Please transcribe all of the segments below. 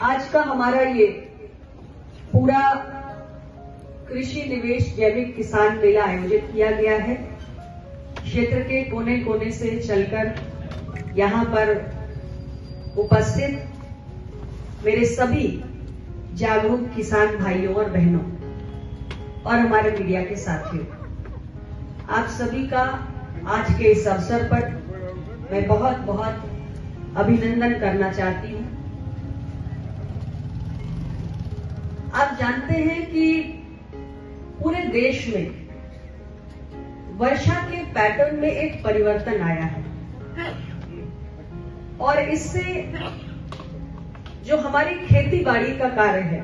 आज का हमारा ये पूरा कृषि निवेश जैविक किसान मेला आयोजित किया गया है। क्षेत्र के कोने कोने से चलकर यहाँ पर उपस्थित मेरे सभी जागरूक किसान भाइयों और बहनों और हमारे मीडिया के साथियों, आप सभी का आज के इस अवसर पर मैं बहुत बहुत अभिनंदन करना चाहती हूँ आप जानते हैं कि पूरे देश में वर्षा के पैटर्न में एक परिवर्तन आया है। और इससे जो हमारी खेती बाड़ी का कार्य है,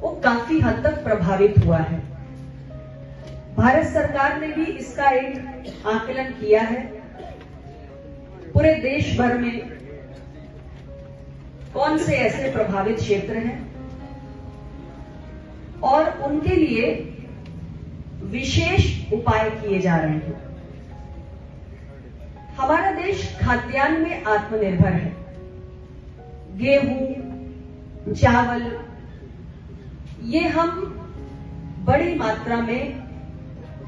वो काफ़ी हद तक प्रभावित हुआ है। भारत सरकार ने भी इसका एक आकलन किया है। पूरे देश भर में कौन से ऐसे प्रभावित क्षेत्र हैं? और उनके लिए विशेष उपाय किए जा रहे हैं। हमारा देश खाद्यान्न में आत्मनिर्भर है। गेहूँ, चावल, ये हम बड़ी मात्रा में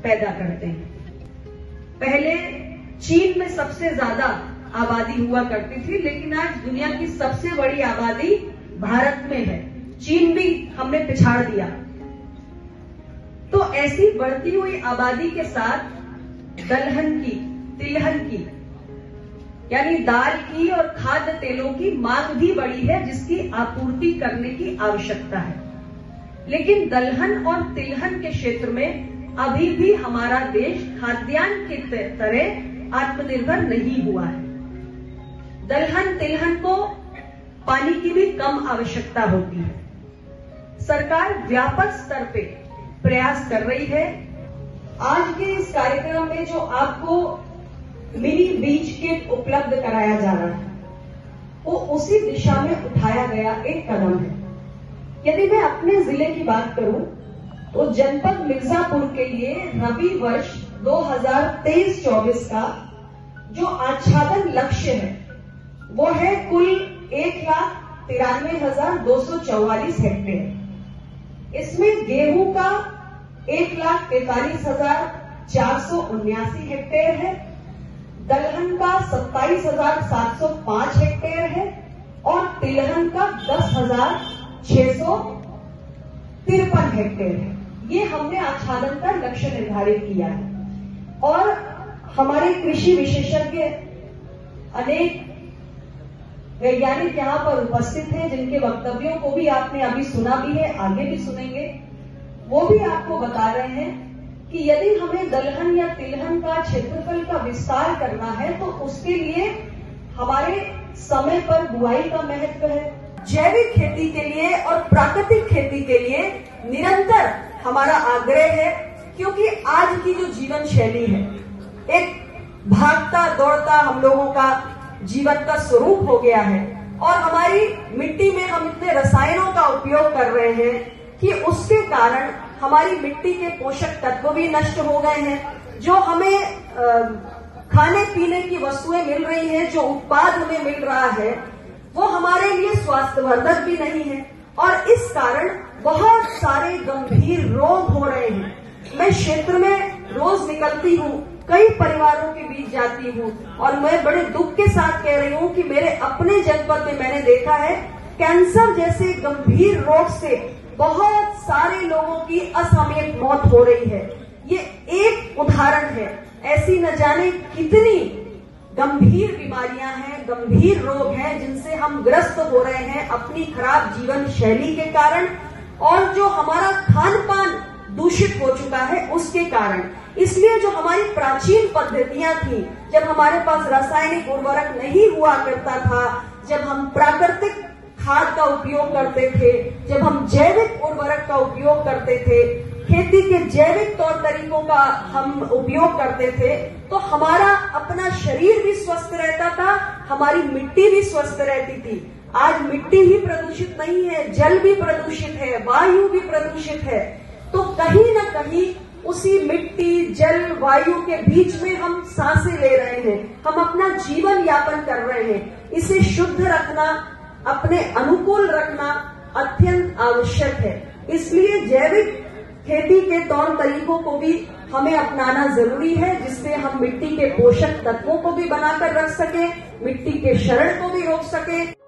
पैदा करते हैं। पहले चीन में सबसे ज़्यादा आबादी हुआ करती थी, लेकिन आज दुनिया की सबसे बड़ी आबादी भारत में है। चीन भी हमने पिछाड़ दिया। ऐसी बढ़ती हुई आबादी के साथ दलहन की, तिलहन की, यानी दाल की और खाद्य तेलों की मांग भी बढ़ी है, जिसकी आपूर्ति करने की आवश्यकता है। लेकिन दलहन और तिलहन के क्षेत्र में अभी भी हमारा देश खाद्यान्न की तरह आत्मनिर्भर नहीं हुआ है। दलहन, तिलहन को पानी की भी कम आवश्यकता होती है। सरकार व्यापक स्तर पे प्रयास कर रही है। आज के इस कार्यक्रम में जो आपको मिनी बीज किट उपलब्ध कराया जा रहा है, वो उसी दिशा में उठाया गया एक कदम है। यदि मैं अपने ज़िले की बात करूँ तो जनपद मिर्जापुर के लिए रबी वर्ष 2023-24 का जो आच्छादन लक्ष्य है, वो है कुल एक लाख तिरानवे हज़ार दो सौ चौवालीस हेक्टेयर। इसमें गेहूँ का एक लाख तैतालीस हज़ार चार सौ उन्यासी हेक्टेयर है। दलहन का सत्ताईस हज़ार सात सौ पाँच हेक्टेयर है और तिलहन का दस हज़ार छह सौ तिरपन हेक्टेयर है। ये हमने आच्छादन का लक्ष्य निर्धारित किया है। और हमारे कृषि विशेषज्ञ अनेक वैज्ञानिक यहाँ पर उपस्थित हैं, जिनके वक्तव्यों को भी आपने अभी सुना भी है, आगे भी सुनेंगे। वो भी आपको बता रहे हैं कि यदि हमें दलहन या तिलहन का क्षेत्रफल का विस्तार करना है तो उसके लिए हमारे समय पर बुआई का महत्व है। जैविक खेती के लिए और प्राकृतिक खेती के लिए निरंतर हमारा आग्रह है, क्योंकि आज की जो जीवन शैली है, एक भागता, दौड़ता हम लोगों का जीवन का स्वरूप हो गया है। और हमारी मिट्टी में हम इतने रसायनों का उपयोग कर रहे हैं कि उसके कारण हमारी मिट्टी के पोषक तत्व भी नष्ट हो गए हैं, जो हमें खाने पीने की वस्तुएँ मिल रही हैं, जो उत्पाद हमें मिल रहा है, वो हमारे लिए स्वास्थ्यवर्धक भी नहीं है। और इस कारण बहुत सारे गंभीर रोग हो रहे हैं। मैं क्षेत्र में रोज निकलती हूँ कई परिवारों के बीच जाती हूँ और मैं बड़े दुख के साथ कह रही हूँ कि मेरे अपने जनपद में मैंने देखा है, कैंसर जैसे गंभीर रोग से बहुत सारे लोगों की असामयिक मौत हो रही है। ये एक उदाहरण है। ऐसी न जाने कितनी गंभीर बीमारियाँ हैं, गंभीर रोग हैं, जिनसे हम ग्रस्त हो रहे हैं अपनी खराब जीवन शैली के कारण और जो हमारा खान पान दूषित हो चुका है उसके कारण। इसलिए जो हमारी प्राचीन पद्धतियाँ थी, जब हमारे पास रासायनिक उर्वरक नहीं हुआ करता था, जब हम प्राकृतिक खाद का उपयोग करते थे, जब हम जैविक उर्वरक का उपयोग करते थे, खेती के जैविक तौर तरीकों का हम उपयोग करते थे तो हमारा अपना शरीर भी स्वस्थ रहता था, हमारी मिट्टी भी स्वस्थ रहती थी। आज मिट्टी ही प्रदूषित नहीं है, जल भी प्रदूषित है, वायु भी प्रदूषित है। तो कहीं ना कहीं उसी मिट्टी, जल, वायु के बीच में हम साँसें ले रहे हैं। हम अपना जीवन यापन कर रहे हैं। इसे शुद्ध रखना, अपने अनुकूल रखना अत्यंत आवश्यक है। इसलिए जैविक खेती के तौर तरीकों को भी हमें अपनाना ज़रूरी है, जिससे हम मिट्टी के पोषक तत्वों को भी बनाकर रख सके, मिट्टी के शरण को भी रोक सके।